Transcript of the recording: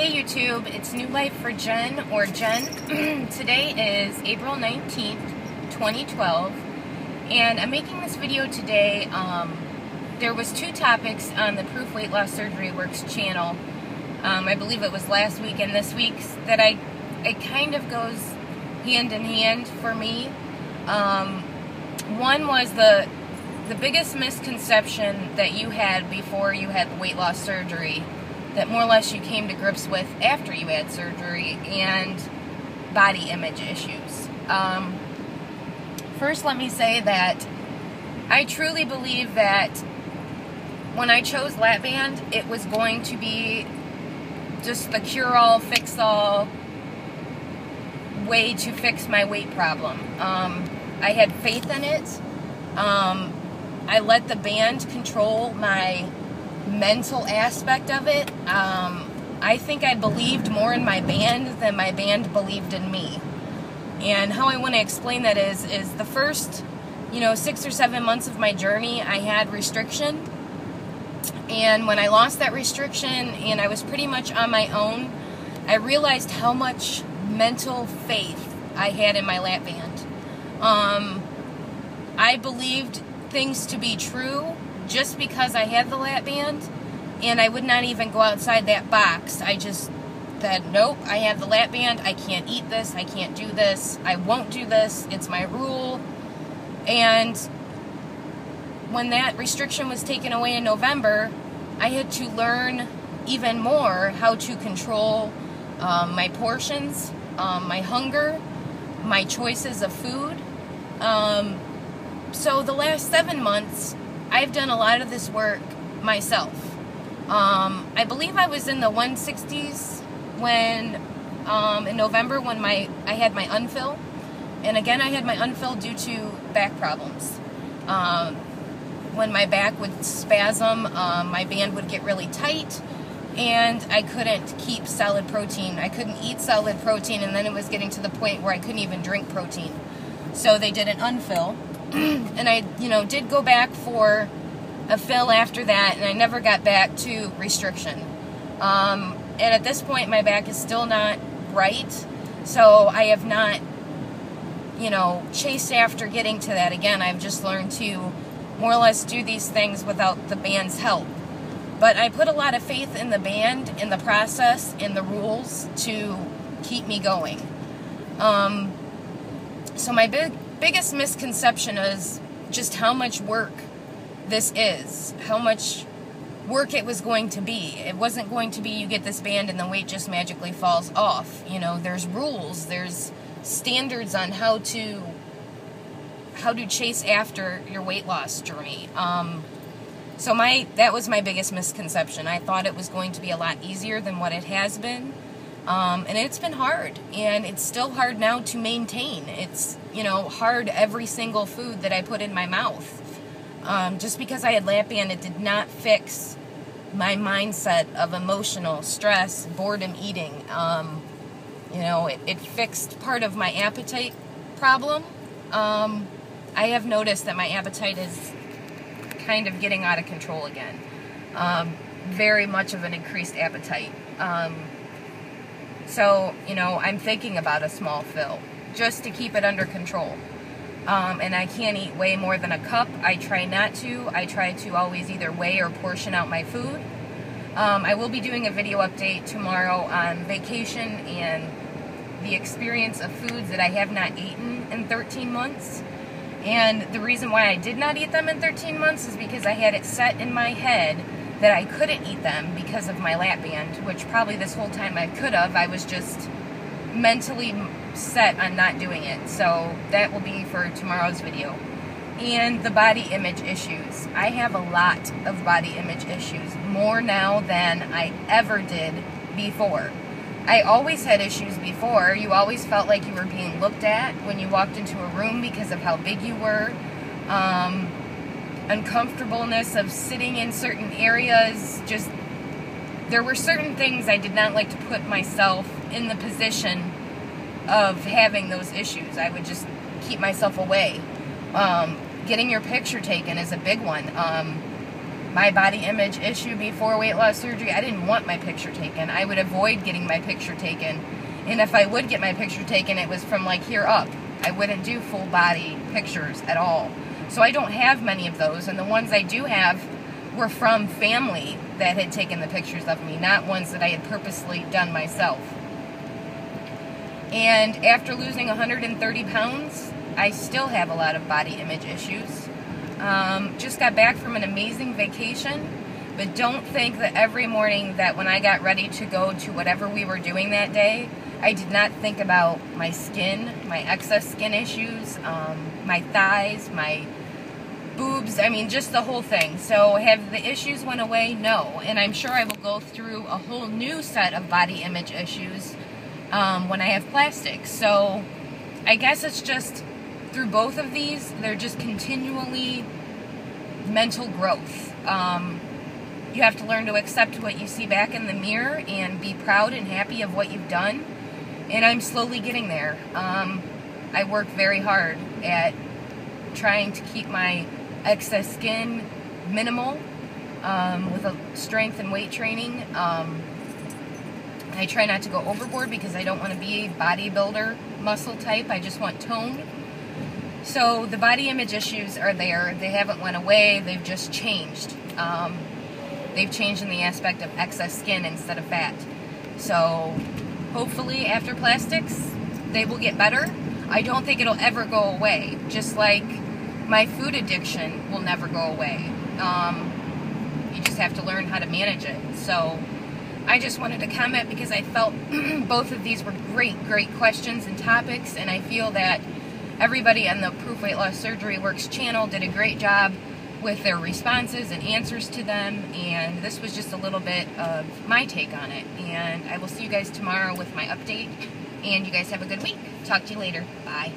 Hey YouTube, it's New Life Four Jenn or Jenn. today is April 19th, 2012, and I'm making this video today. Um, there was two topics on the Proof Weight Loss Surgery Works channel. Um, I believe it was last week and this week's that I it kind of goes hand in hand for me. Um, one was the the biggest misconception that you had before you had weight loss surgery that more or less you came to grips with after you had surgery and body image issues. Um, first, let me say that I truly believe that when I chose Lapband, it was going to be just the cure all, fix all way to fix my weight problem. Um, I had faith in it. Um, I let the band control my mental aspect of it. Um, I think I believed more in my band than my band believed in me. And how I want to explain that is, is the first, you know, six or seven months of my journey, I had restriction. And when I lost that restriction and I was pretty much on my own, I realized how much mental faith I had in my lap band. Um, I believed things to be true just because I had the lap band and I would not even go outside that box. I just said, nope, I have the lap band. I can't eat this. I can't do this. I won't do this. It's my rule. And when that restriction was taken away in November, I had to learn even more how to control um, my portions, um, my hunger, my choices of food. Um, so the last seven months, I've done a lot of this work myself. Um, I believe I was in the 160s when um, in November when my I had my unfill, and again I had my unfill due to back problems. Um, when my back would spasm, um, my band would get really tight, and I couldn't keep solid protein. I couldn't eat solid protein, and then it was getting to the point where I couldn't even drink protein. So they did an unfill and I, you know, did go back for a fill after that, and I never got back to restriction. Um, and at this point, my back is still not right, so I have not, you know, chased after getting to that again. I've just learned to more or less do these things without the band's help. But I put a lot of faith in the band, in the process, in the rules to keep me going. Um, so my big biggest misconception is just how much work this is, how much work it was going to be. It wasn't going to be you get this band and the weight just magically falls off. You know, there's rules, there's standards on how to how to chase after your weight loss journey. Um, so my that was my biggest misconception. I thought it was going to be a lot easier than what it has been. Um, and it's been hard, and it's still hard now to maintain. It's, you know, hard every single food that I put in my mouth. Um, just because I had Lapband, it did not fix my mindset of emotional stress, boredom eating. Um, you know, it, it fixed part of my appetite problem. Um, I have noticed that my appetite is kind of getting out of control again. Um, very much of an increased appetite. So, you know, I'm thinking about a small fill just to keep it under control. Um, and I can't eat way more than a cup. I try not to. I try to always either weigh or portion out my food. Um, I will be doing a video update tomorrow on vacation and the experience of foods that I have not eaten in 13 months. And the reason why I did not eat them in 13 months is because I had it set in my head that I couldn't eat them because of my lap band, which probably this whole time I could have. I was just mentally set on not doing it. So that will be for tomorrow's video. And the body image issues. I have a lot of body image issues, more now than I ever did before. I always had issues before. You always felt like you were being looked at when you walked into a room because of how big you were. Um, uncomfortableness of sitting in certain areas. Just there were certain things I did not like to put myself in the position of having those issues. I would just keep myself away. Um, getting your picture taken is a big one. Um, my body image issue before weight loss surgery, I didn't want my picture taken. I would avoid getting my picture taken. And if I would get my picture taken, it was from like here up. I wouldn't do full body pictures at all. So I don't have many of those. And the ones I do have were from family that had taken the pictures of me, not ones that I had purposely done myself. And after losing 130 pounds, I still have a lot of body image issues. Um, just got back from an amazing vacation, but don't think that every morning that when I got ready to go to whatever we were doing that day, I did not think about my skin, my excess skin issues, um, my thighs, my boobs, I mean, just the whole thing. So have the issues went away? No. And I'm sure I will go through a whole new set of body image issues um, when I have plastic. So I guess it's just through both of these, they're just continually mental growth. Um, you have to learn to accept what you see back in the mirror and be proud and happy of what you've done. And I'm slowly getting there. Um, I work very hard at trying to keep my excess skin minimal um, with a strength and weight training. Um, I try not to go overboard because I don't want to be a bodybuilder muscle type. I just want tone. So the body image issues are there. They haven't went away. They've just changed. Um, they've changed in the aspect of excess skin instead of fat. So hopefully after plastics, they will get better. I don't think it'll ever go away. Just like my food addiction will never go away. Um, you just have to learn how to manage it. So I just wanted to comment because I felt both of these were great, great questions and topics, and I feel that everybody on the Proof Weight Loss Surgery Works channel did a great job with their responses and answers to them, and this was just a little bit of my take on it. And I will see you guys tomorrow with my update, and you guys have a good week. Talk to you later. Bye.